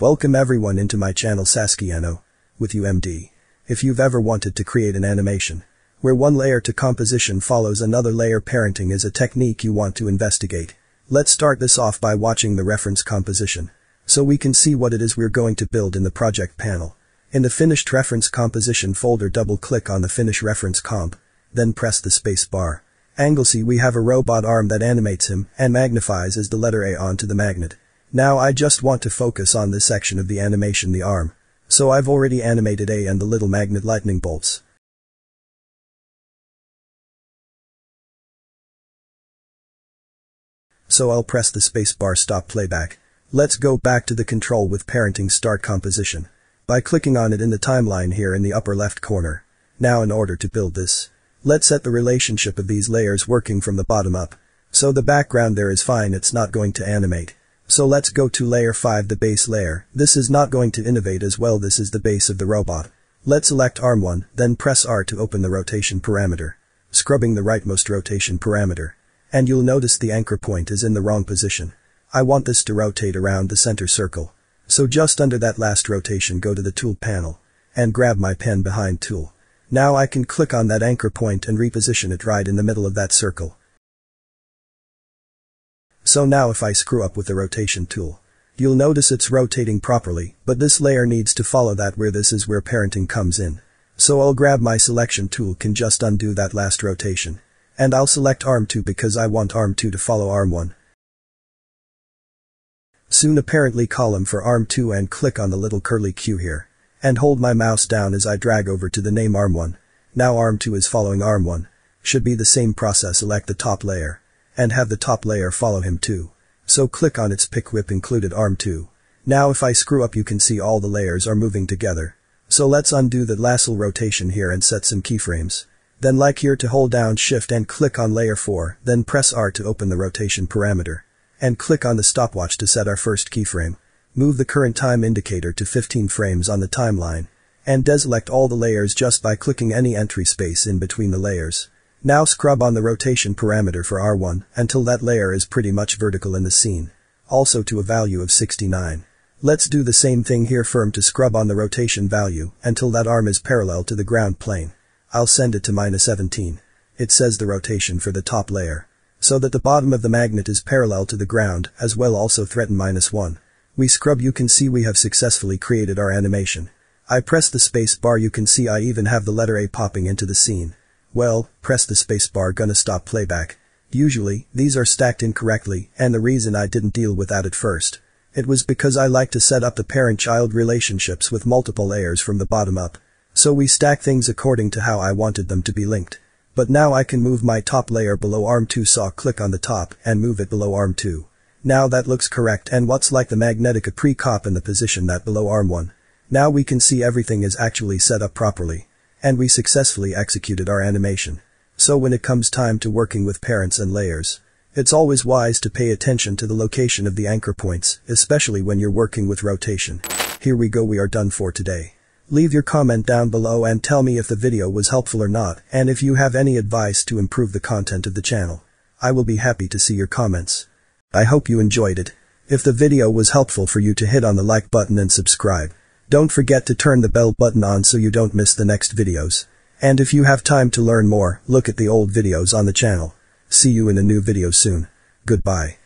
Welcome everyone into my channel SaskiYano. With you MD. If you've ever wanted to create an animation where one layer to composition follows another layer parenting is a technique you want to investigate. Let's start this off by watching the reference composition. So we can see what it is we're going to build in the project panel. In the finished reference composition folder double click on the finish reference comp, then press the space bar. Angle C we have a robot arm that animates him and magnifies as the letter A onto the magnet. Now I just want to focus on this section of the animation the arm. So I've already animated A and the little magnet lightning bolts. So I'll press the spacebar stop playback. Let's go back to the control with parenting start composition. By clicking on it in the timeline here in the upper left corner. Now in order to build this, let's set the relationship of these layers working from the bottom up. So the background there is fine it's not going to animate. So let's go to layer 5 the base layer. This is not going to innovate as well this is the base of the robot. Let's select arm 1, then press R to open the rotation parameter. Scrubbing the rightmost rotation parameter. And you'll notice the anchor point is in the wrong position. I want this to rotate around the center circle. So just under that last rotation go to the tool panel. And grab my Pan Behind tool. Now I can click on that anchor point and reposition it right in the middle of that circle. So now if I screw up with the rotation tool, you'll notice it's rotating properly, but this layer needs to follow that where this is where parenting comes in. So I'll grab my selection tool can just undo that last rotation. And I'll select arm 2 because I want arm 2 to follow arm 1. Soon apparently column for arm 2 and click on the little curly Q here. And hold my mouse down as I drag over to the name arm 1. Now arm 2 is following arm 1. Should be the same process select the top layer and have the top layer follow him too. So click on its pick whip included arm 2. Now if I screw up you can see all the layers are moving together. So let's undo the lasso rotation here and set some keyframes. Then like here to hold down shift and click on layer 4, then press R to open the rotation parameter. And click on the stopwatch to set our first keyframe. Move the current time indicator to 15 frames on the timeline. And deselect all the layers just by clicking any entry space in between the layers. Now scrub on the rotation parameter for R1 until that layer is pretty much vertical in the scene. Also to a value of 69. Let's do the same thing here firm to scrub on the rotation value until that arm is parallel to the ground plane. I'll send it to minus 17. It says the rotation for the top layer. So that the bottom of the magnet is parallel to the ground as well also threaten minus 1. We scrub you can see we have successfully created our animation. I press the space bar you can see I even have the letter A popping into the scene. Well, press the spacebar gonna stop playback. Usually, these are stacked incorrectly, and the reason I didn't deal with that at first. It was because I like to set up the parent-child relationships with multiple layers from the bottom up. So we stack things according to how I wanted them to be linked. But now I can move my top layer below arm 2 saw click on the top and move it below arm 2. Now that looks correct and what's like the magnetic pre-comp in the position that below arm 1. Now we can see everything is actually set up properly. And we successfully executed our animation. So when it comes time to working with parents and layers, it's always wise to pay attention to the location of the anchor points, especially when you're working with rotation. Here we go we are done for today. Leave your comment down below and tell me if the video was helpful or not and if you have any advice to improve the content of the channel. I will be happy to see your comments. I hope you enjoyed it. If the video was helpful for you to hit on the like button and subscribe. Don't forget to turn the bell button on so you don't miss the next videos. And if you have time to learn more, look at the old videos on the channel. See you in a new video soon. Goodbye.